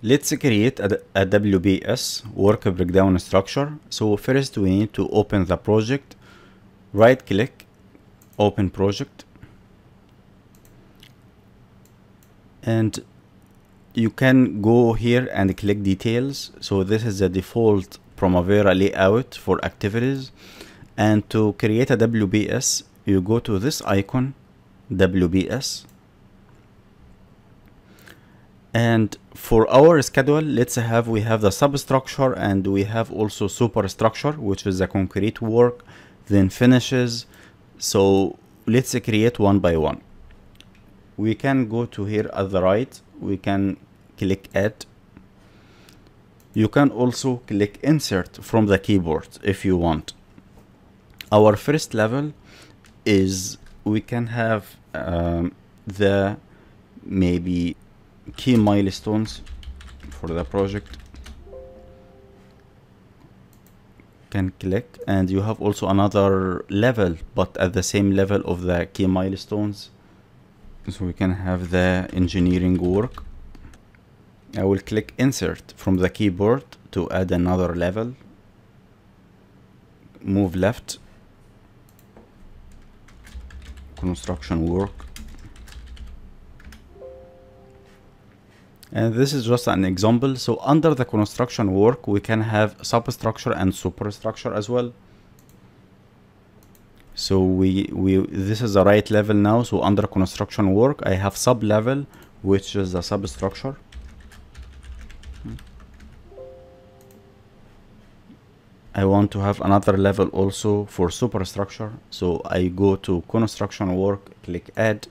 Let's create a, a WBS work breakdown structure. So first we need to open the project, right click, open project. And you can go here and click details. So this is the default Primavera layout for activities. And to create a WBS, you go to this icon, WBS. And for our schedule, let's have, we have the substructure and we have also superstructure, which is the concrete work, then finishes. So let's create one by one. We can go to here at the right, we can click add. You can also click insert from the keyboard if you want. Our first level is we can have um, the maybe key milestones for the project. Can click. And you have also another level but at the same level of the key milestones. So we can have the engineering work. I will click insert from the keyboard to add another level. Move left. Construction work and this is just an example. So under the construction work we can have substructure and superstructure as well. So we we this is the right level now. So under construction work i have sub level which is the substructure. I want to have another level also for superstructure. So I go to construction work click add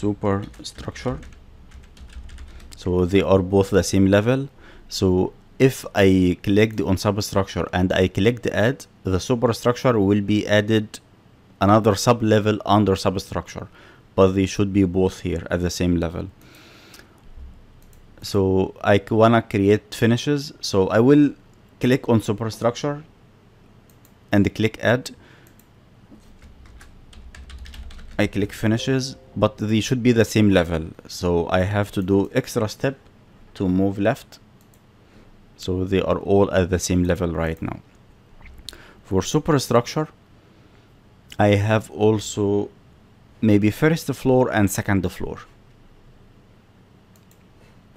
superstructure so they are both the same level. So if I clicked on substructure and I clicked add the superstructure will be added another sub level under substructure but they should be both here at the same level. So I wanna create finishes. So I will click on superstructure and click add I click finishes but they should be the same level. So I have to do extra step to move left. So they are all at the same level right now. For superstructure I have also maybe first floor and second floor.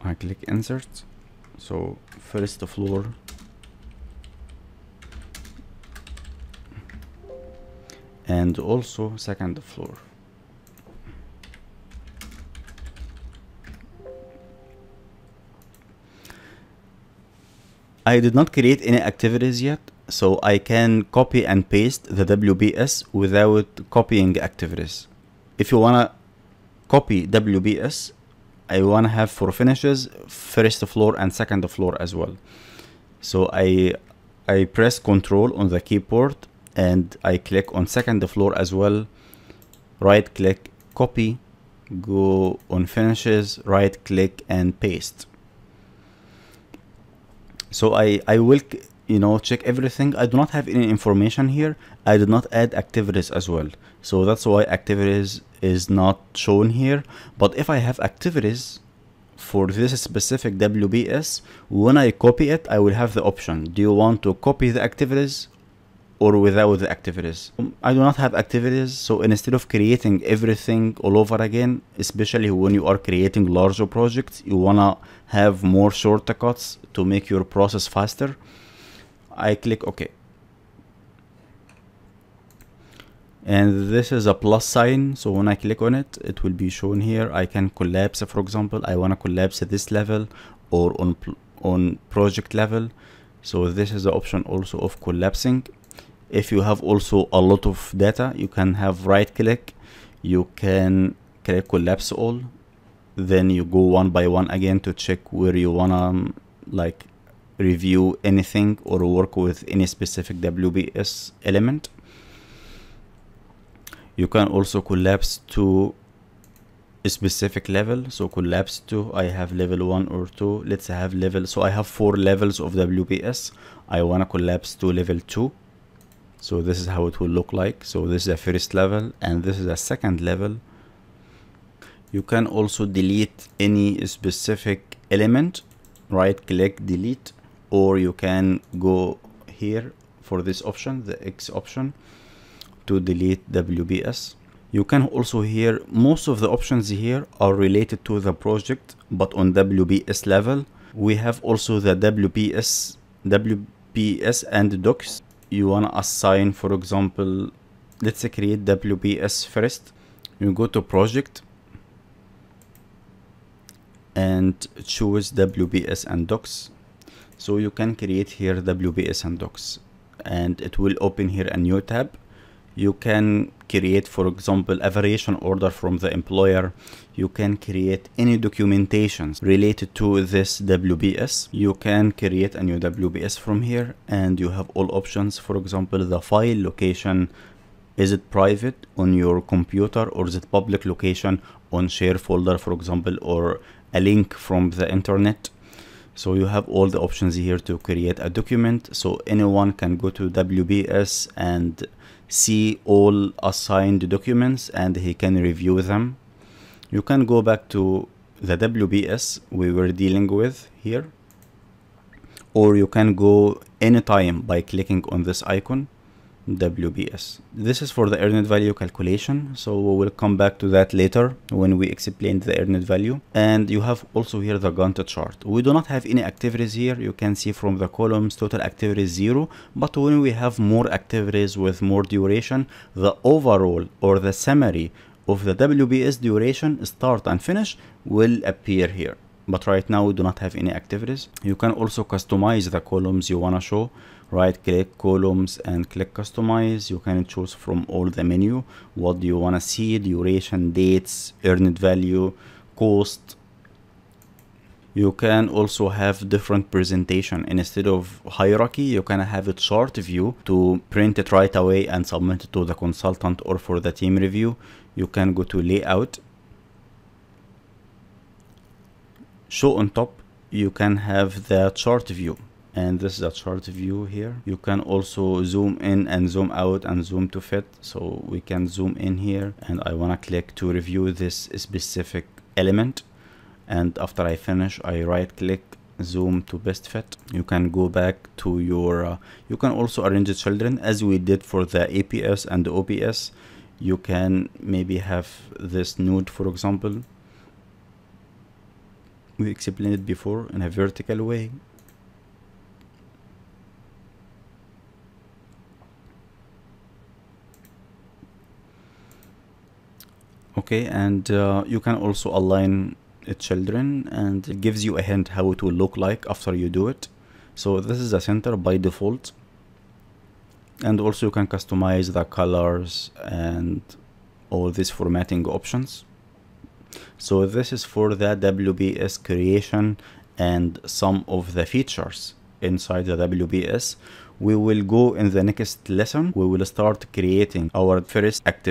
I click insert. So first floor and also second floor. I did not create any activities yet so I can copy and paste the WBS without copying activities. If you wanna copy WBS I want to have for finishes first floor and second floor as well. So I I press control on the keyboard and I click on second floor as well. Right click copy go on finishes right click and paste. So I I will you know check everything. I do not have any information here. I did not add activities as well. So that's why activities is not shown here. But if I have activities for this specific WBS when I copy it I will have the option. Do you want to copy the activities or without the activities. I do not have activities so instead of creating everything all over again especially when you are creating larger projects you wanna have more shortcuts to make your process faster I click OK. And this is a plus sign so when I click on it it will be shown here I can collapse for example I want to collapse at this level or on on project level. So this is the option also of collapsing if you have also a lot of data you can have right click you can click collapse all then you go one by one again to check where you wanna um, like review anything or work with any specific WBS element. You can also collapse to a specific level. So collapse to i have level one or two. Let's have level so i have four levels of wbs i want to collapse to level two so this is how it will look like. So this is the first level and this is the second level. You can also delete any specific element right click delete or you can go here for this option the X option to delete WBS you can also hear most of the options here are related to the project but on WBS level we have also the WPS WPS and docs you want to assign for example let's say create WPS first you go to project and choose WPS and docs. So you can create here WPS and docs and it will open here a new tab you can create for example a variation order from the employer. You can create any documentations related to this WBS you can create a new WBS from here and you have all options. For example the file location. Is it private on your computer or is it public location on share folder for example or a link from the internet? So you have all the options here to create a document. So anyone can go to WBS and see all assigned documents and he can review them. You can go back to the WBS we were dealing with here or you can go anytime by clicking on this icon WBS. This is for the earned value calculation. So we will come back to that later when we explain the earned value. And you have also here the Gantt chart. We do not have any activities here. You can see from the columns total activities zero. But when we have more activities with more duration, the overall or the summary of the WBS duration start and finish will appear here. But right now we do not have any activities. You can also customize the columns you want to show. Right click columns and click customize. You can choose from all the menu. What do you want to see? Duration dates earned value cost. You can also have different presentation. Instead of hierarchy you can have a chart view to print it right away and submit it to the consultant or for the team review. You can go to layout show on top you can have the chart view. And this is a chart view here. You can also zoom in and zoom out and zoom to fit. So we can zoom in here and I want to click to review this specific element. And after I finish I right click zoom to best fit. You can go back to your uh, you can also arrange the children as we did for the EPS and the OBS you can maybe have this node for example we explained it before in a vertical way. Okay and uh, you can also align children and it gives you a hint how it will look like after you do it. So this is the center by default. And also you can customize the colors and all these formatting options so this is for the WBS creation and some of the features inside the WBS we will go in the next lesson. We will start creating our first activity